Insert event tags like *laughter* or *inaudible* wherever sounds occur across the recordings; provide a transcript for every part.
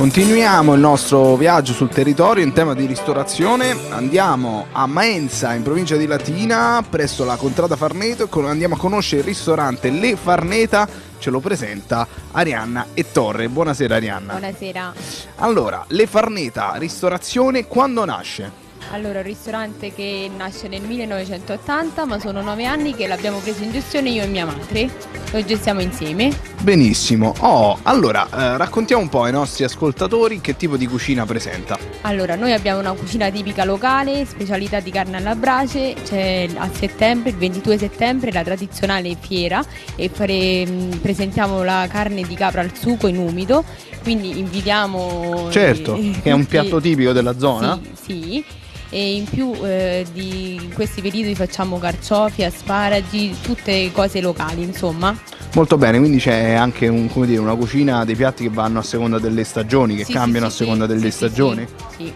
Continuiamo il nostro viaggio sul territorio in tema di ristorazione. Andiamo a Maenza, in provincia di Latina, presso la Contrada Farneto e andiamo a conoscere il ristorante Le Farneta. Ce lo presenta Arianna e Torre. Buonasera Arianna. Buonasera. Allora, Le Farneta, ristorazione, quando nasce? Allora, un ristorante che nasce nel 1980, ma sono nove anni che l'abbiamo preso in gestione io e mia madre. Lo gestiamo insieme. Benissimo. Oh, allora, eh, raccontiamo un po' ai nostri ascoltatori che tipo di cucina presenta. Allora, noi abbiamo una cucina tipica locale, specialità di carne alla brace, c'è a settembre, il 22 settembre, la tradizionale fiera e fare, mh, presentiamo la carne di capra al sugo in umido, quindi invitiamo... Certo, che è un piatto *laughs* tipico della zona. Sì, sì e in più eh, di, in questi periodi facciamo carciofi, asparagi, tutte cose locali insomma. Molto bene, quindi c'è anche un, dire, una cucina dei piatti che vanno a seconda delle stagioni, che sì, cambiano sì, a seconda delle sì, stagioni? Sì.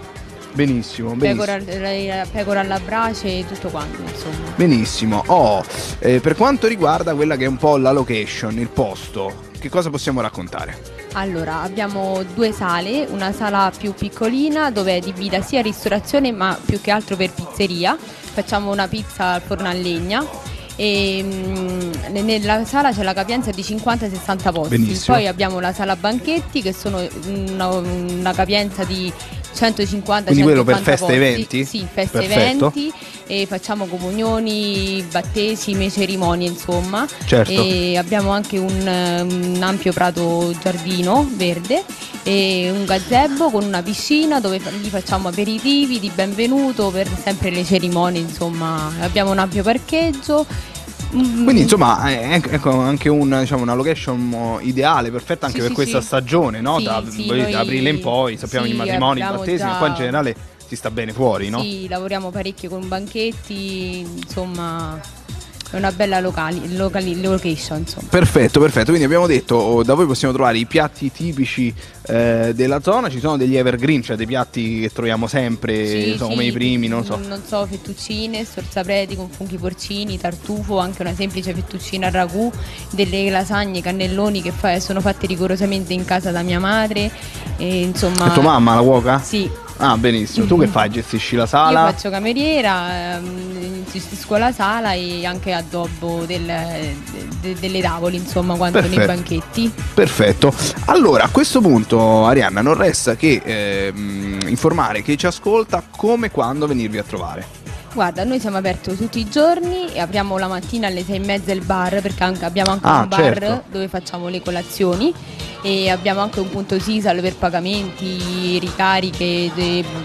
Benissimo, benissimo. Pecora, pecora alla brace e tutto quanto, insomma. Benissimo. Oh, eh, per quanto riguarda quella che è un po' la location, il posto, che cosa possiamo raccontare? Allora, abbiamo due sale, una sala più piccolina dove è adibita sia ristorazione ma più che altro per pizzeria. Facciamo una pizza al forno a legna e mh, nella sala c'è la capienza di 50-60 posti. Benissimo. Poi abbiamo la sala banchetti che sono una, una capienza di 150 Quindi quello per feste posti. eventi? Sì, feste Perfetto. eventi e facciamo comunioni, battesimi, cerimonie insomma. Certo. E abbiamo anche un, un ampio prato giardino verde e un gazebo con una piscina dove gli facciamo aperitivi di benvenuto per sempre le cerimonie, insomma. Abbiamo un ampio parcheggio. Quindi insomma è ecco, anche un, diciamo, una location ideale, perfetta anche sì, per sì, questa sì. stagione, no? Da, sì, da noi- aprile in poi, sappiamo i matrimoni, i battesimi, già- poi in generale si sta bene fuori, no? Sì, lavoriamo parecchio con banchetti, insomma è una bella locali, locali- location insomma. Perfetto, perfetto. Quindi abbiamo detto, oh, da voi possiamo trovare i piatti tipici eh, della zona, ci sono degli evergreen, cioè dei piatti che troviamo sempre, Sì, so, sì, come i primi, non so. Non so, fettuccine, sorsapreti con funghi porcini, tartufo, anche una semplice fettuccina al ragù, delle lasagne, cannelloni che fa- sono fatte rigorosamente in casa da mia madre. E, insomma, E tua mamma la cuoca? Sì. Ah, benissimo. Tu che fai? Gestisci la Io sala? faccio cameriera, ehm, gestisco la sala e anche addobbo del- de- delle tavole, insomma, quando nei Perfetto. banchetti. Perfetto. Allora, a questo punto, Arianna, non resta che ehm, informare chi ci ascolta come e quando venirvi a trovare. Guarda, noi siamo aperti tutti i giorni e apriamo la mattina alle sei e mezza il bar perché anche- abbiamo anche Ah, un bar certo. dove facciamo le colazioni e abbiamo anche un punto Sisal per pagamenti, ricariche,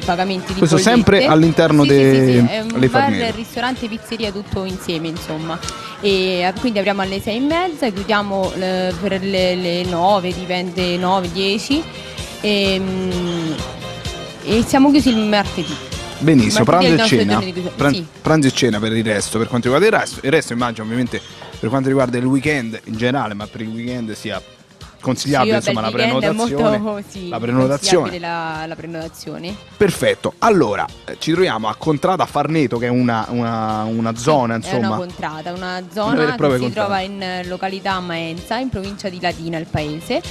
pagamenti di Questo bollette. sempre all'interno Sì, sì, de- sì, sì, è un bar, ristorante, pizzeria tutto insieme insomma e eh, quindi apriamo alle sei e mezza, chiudiamo eh, per le, le 9, dipende 9, 10 e, e siamo chiusi il martedì. Benissimo, è pranzo e cena. di. Pran- Sì. Pranzo e cena per il resto. Per quanto riguarda il resto, il resto immagino ovviamente per quanto riguarda il weekend in generale, ma per il weekend sia consigliabile Sì, vabbè, insomma la è prenotazione. molto, *laughs* sì, la prenotazione. La, la prenotazione. Perfetto. Allora, eh, ci troviamo a Contrada Farneto, che è una, una- una zona, È insomma. una contrada, una Una zona e che si contrada. trova in eh, località Maenza, in provincia di Latina, il paese.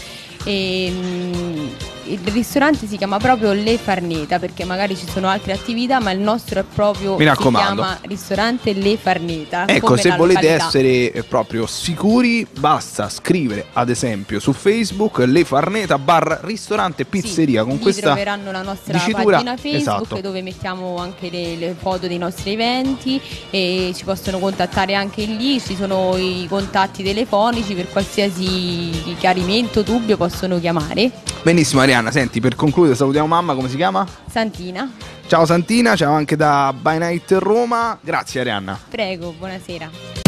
E, mm, il ristorante si chiama proprio Le Farneta perché magari ci sono altre attività, ma il nostro è proprio Mi si raccomando. chiama ristorante Le Farneta. Ecco, se volete località. essere eh, proprio sicuri, basta scrivere ad esempio su Facebook Le Farneta bar ristorante pizzeria Sì, con questa troveranno la nostra dicitura. pagina Facebook Esatto. dove mettiamo anche le, le foto dei nostri eventi e ci possono contattare anche lì, ci sono i contatti telefonici per qualsiasi chiarimento, dubbio possono chiamare. Benissimo Arianna, senti, per concludere salutiamo mamma, come si chiama? Santina, Ciao Santina, ciao anche da By Night Roma. Grazie Arianna. prego, buonasera.